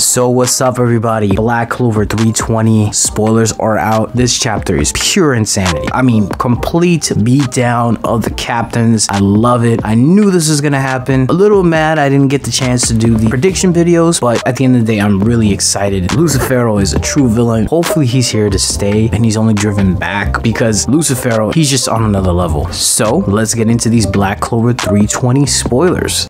So what's up everybody? Black Clover 320 spoilers are out. This chapter is pure insanity. I mean, complete beatdown of the captains. I love it. I knew this was gonna happen. A little mad I didn't get the chance to do the prediction videos, but at the end of the day, I'm really excited. Lucifero is a true villain. Hopefully he's here to stay and he's only driven back because Lucifero, he's just on another level. So let's get into these Black Clover 320 spoilers.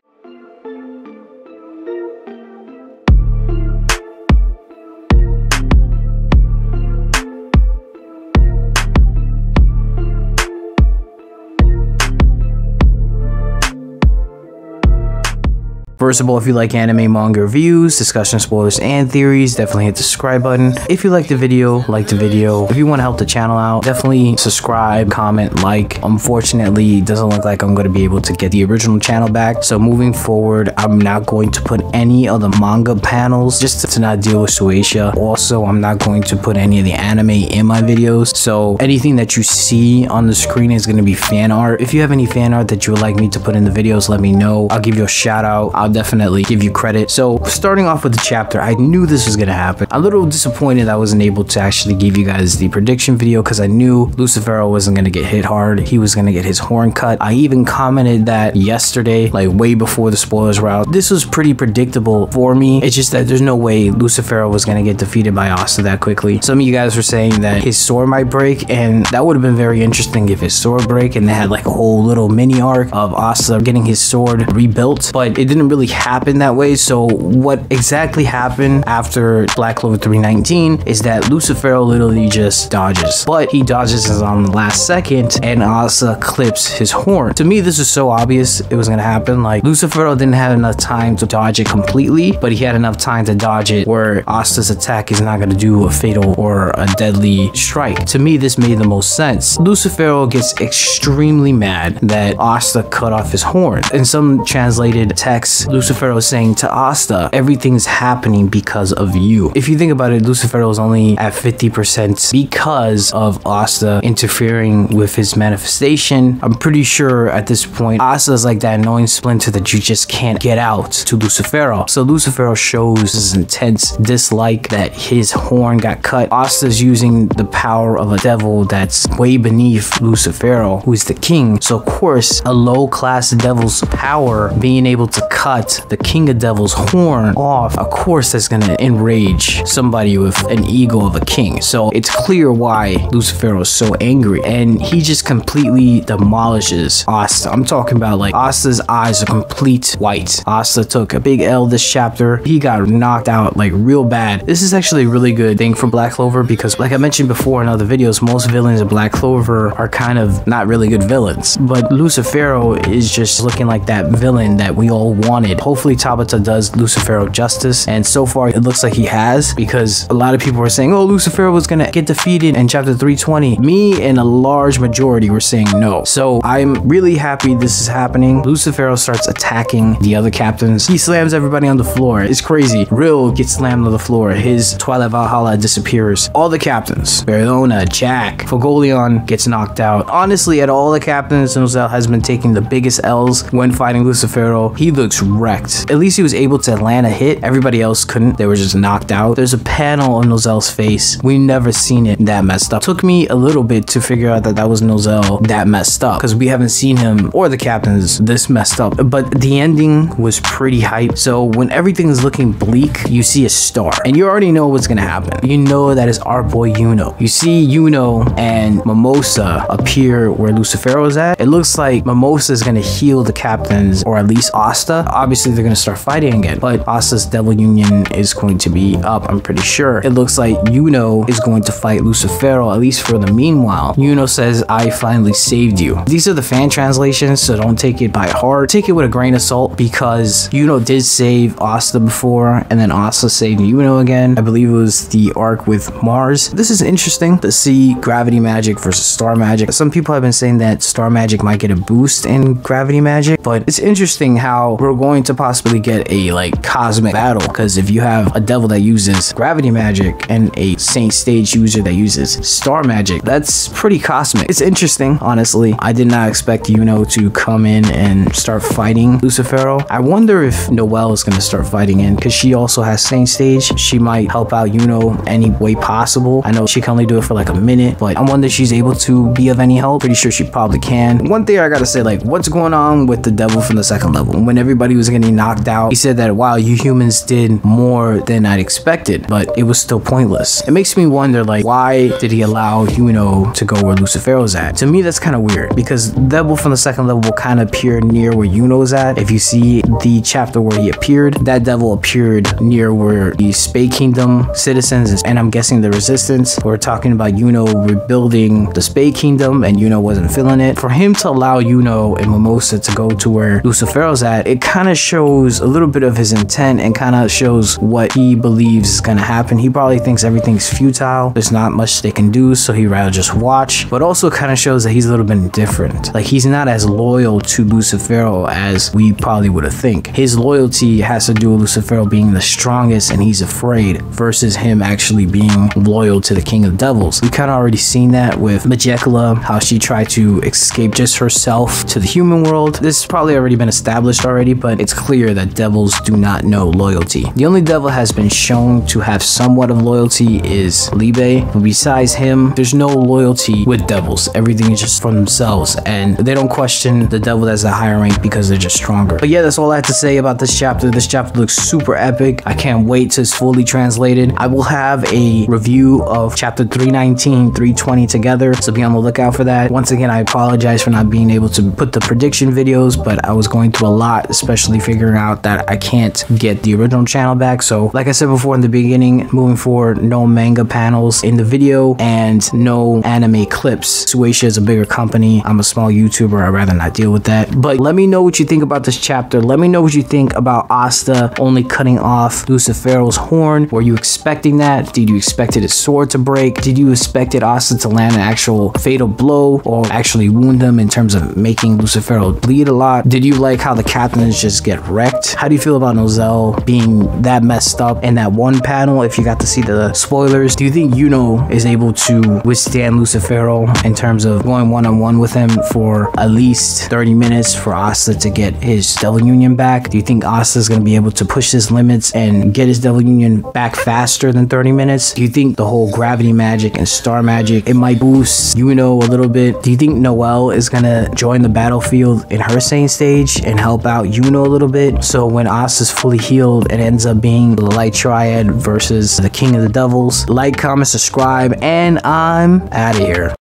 First of all, if you like anime manga reviews, discussion spoilers, and theories, definitely hit the subscribe button. If you like the video, like the video. If you want to help the channel out, definitely subscribe, comment, like. Unfortunately, it doesn't look like I'm going to be able to get the original channel back. So moving forward, I'm not going to put any of the manga panels just to not deal with Shueisha. Also, I'm not going to put any of the anime in my videos. So anything that you see on the screen is going to be fan art. If you have any fan art that you would like me to put in the videos, let me know. I'll give you a shout out. I'll definitely give you credit. So starting off with the chapter, I knew this was gonna happen. I'm a little disappointed I wasn't able to actually give you guys the prediction video because I knew Lucifero wasn't gonna get hit hard. He was gonna get his horn cut. I even commented that yesterday, like way before the spoilers were out. This was pretty predictable for me. It's just that there's no way Lucifero was gonna get defeated by Asta that quickly. Some of you guys were saying that his sword might break, and that would have been very interesting if his sword break and they had like a whole little mini arc of Asta getting his sword rebuilt, but it didn't really happen that way. So what exactly happened after Black Clover 319 is that Lucifero literally just dodges, but he dodges on the last second and Asta clips his horn. To me, this is so obvious it was gonna happen. Like Lucifero didn't have enough time to dodge it completely, but he had enough time to dodge it where Asta's attack is not gonna do a fatal or a deadly strike. To me, this made the most sense. Lucifero gets extremely mad that Asta cut off his horn. In some translated texts, Lucifero saying to Asta, everything's happening because of you. If you think about it, Lucifero is only at 50% because of Asta interfering with his manifestation. I'm pretty sure at this point, Asta is like that annoying splinter that you just can't get out to Lucifero. So Lucifero shows his intense dislike that his horn got cut. Asta's using the power of a devil that's way beneath Lucifero who is the king. So of course, a low class devil's power being able to cut the king of devils horn off, of course that's gonna enrage somebody with an ego of a king. So it's clear why Lucifero is so angry and he just completely demolishes Asta. I'm talking about like Asta's eyes are complete white. Asta took a big L this chapter. He got knocked out like real bad. This is actually a really good thing for Black Clover because like I mentioned before in other videos, most villains of Black Clover are kind of not really good villains. But Lucifero is just looking like that villain that we all wanted. Hopefully Tabata does Lucifero justice. And so far it looks like he has because a lot of people were saying, oh, Lucifero was gonna get defeated in chapter 320. Me and a large majority were saying no. So I'm really happy this is happening. Lucifero starts attacking the other captains. He slams everybody on the floor. It's crazy. Rill gets slammed on the floor. His Twilight Valhalla disappears. All the captains, Bellona, Jack, Fuegoleon gets knocked out. Honestly, at all the captains, Nozel has been taking the biggest L's when fighting Lucifero. He looks wrecked. At least he was able to land a hit. Everybody else couldn't. They were just knocked out. There's a panel on Nozel's face. We've never seen it that messed up. Took me a little bit to figure out that that was Nozel that messed up because we haven't seen him or the captains this messed up. But the ending was pretty hype. So when everything is looking bleak, you see a star and you already know what's gonna happen. You know that is our boy Yuno. You see Yuno and Mimosa appear where Lucifero is at. It looks like Mimosa is gonna heal the captains or at least Asta. Obviously they're gonna start fighting again, but Asta's Devil Union is going to be up, I'm pretty sure. It looks like Yuno is going to fight Lucifero, at least for the meanwhile. Yuno says, I finally saved you. These are the fan translations, so don't take it by heart. Take it with a grain of salt because Yuno did save Asta before, and then Asta saved Yuno again. I believe it was the arc with Mars. This is interesting to see gravity magic versus star magic. Some people have been saying that star magic might get a boost in gravity magic, but it's interesting how we're going going to possibly get a like cosmic battle because if you have a devil that uses gravity magic and a Saint Stage user that uses star magic, that's pretty cosmic. It's interesting, honestly. I did not expect Yuno to come in and start fighting Lucifero. I wonder if Noelle is going to start fighting in because she also has Saint Stage. She might help out Yuno any way possible. I know she can only do it for like a minute, but I wonder if she's able to be of any help. Pretty sure she probably can. One thing I gotta say, like, what's going on with the devil from the second level? When everybody was getting knocked out, he said that, wow, you humans did more than I'd expected, but it was still pointless. It makes me wonder, like, why did he allow Yuno to go where Lucifero's at? To me, that's kind of weird because devil from the second level will kind of appear near where Yuno's at. If you see the chapter where he appeared, that devil appeared near where the Spade Kingdom citizens is, and I'm guessing the resistance. We're talking about Yuno rebuilding the Spade Kingdom and Yuno wasn't feeling it. For him to allow Yuno and Mimosa to go to where Lucifero's at, it kind of shows a little bit of his intent and kind of shows what he believes is going to happen. He probably thinks everything's futile. There's not much they can do, so he'd rather just watch. But also kind of shows that he's a little bit different. Like he's not as loyal to Lucifero as we probably would have think. His loyalty has to do with Lucifero being the strongest and he's afraid versus him actually being loyal to the King of Devils. We kind of already seen that with Megicula, how she tried to escape just herself to the human world. This has probably already been established already, but it's clear that devils do not know loyalty. The only devil has been shown to have somewhat of loyalty is Liebe, but besides him, there's no loyalty with devils. Everything is just for themselves, and they don't question the devil that's a higher rank because they're just stronger. But yeah, that's all I have to say about this chapter. This chapter looks super epic. I can't wait till it's fully translated. I will have a review of chapter 319, 320 together, so be on the lookout for that. Once again, I apologize for not being able to put the prediction videos, but I was going through a lot, especially figuring out that I can't get the original channel back. So like I said before in the beginning, moving forward, no manga panels in the video and no anime clips. Shueisha is a bigger company. I'm a small YouTuber. I'd rather not deal with that. But let me know what you think about this chapter. Let me know what you think about Asta only cutting off Lucifero's horn. Were you expecting that? Did you expected his sword to break? Did you expected Asta to land an actual fatal blow or actually wound him in terms of making Lucifero bleed a lot? Did you like how the captains just get wrecked? How do you feel about Nozel being that messed up in that one panel? If you got to see the spoilers, do you think Yuno is able to withstand Lucifero in terms of going one on one with him for at least 30 minutes for Asta to get his Devil Union back? Do you think Asta is going to be able to push his limits and get his Devil Union back faster than 30 minutes? Do you think the whole gravity magic and star magic it might boost Yuno a little bit? Do you think Noelle is going to join the battlefield in her Saint Stage and help out Yuno little bit? So when Asta's fully healed, it ends up being the Light Triad versus the King of the Devils. Like, comment, subscribe, and I'm out of here.